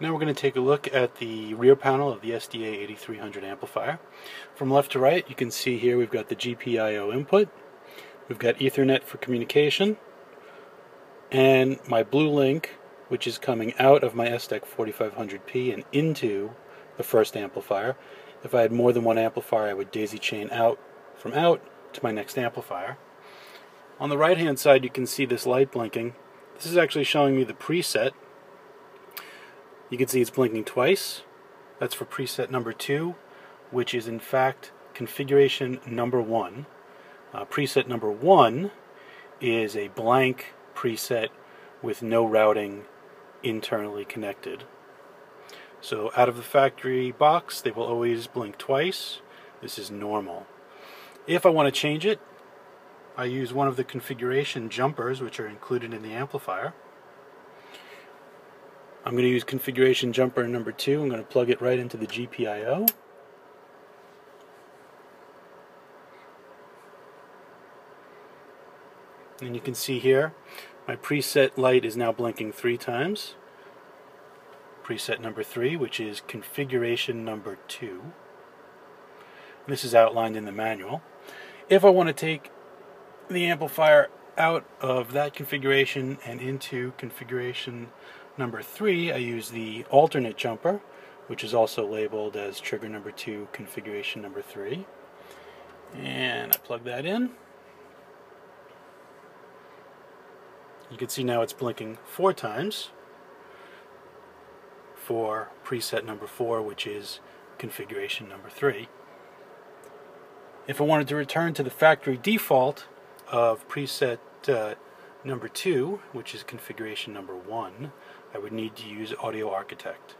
Now we're going to take a look at the rear panel of the SDA 8300 amplifier. From left to right you can see here we've got the GPIO input, we've got Ethernet for communication, and my BLU link which is coming out of my SDEC 4500P and into the first amplifier. If I had more than one amplifier I would daisy chain out from out to my next amplifier. On the right hand side you can see this light blinking. This is actually showing me the preset you can see it's blinking twice. That's for preset number two, which is in fact configuration number one. Uh, preset number one is a blank preset with no routing internally connected. So out of the factory box, they will always blink twice. This is normal. If I want to change it, I use one of the configuration jumpers which are included in the amplifier. I'm going to use configuration jumper number two. I'm going to plug it right into the GPIO. And you can see here, my preset light is now blinking three times. Preset number three, which is configuration number two. This is outlined in the manual. If I want to take the amplifier out of that configuration and into configuration number three, I use the alternate jumper, which is also labeled as trigger number two, configuration number three. And I plug that in. You can see now it's blinking four times for preset number four, which is configuration number three. If I wanted to return to the factory default of preset uh, number two, which is configuration number one, I would need to use Audio Architect.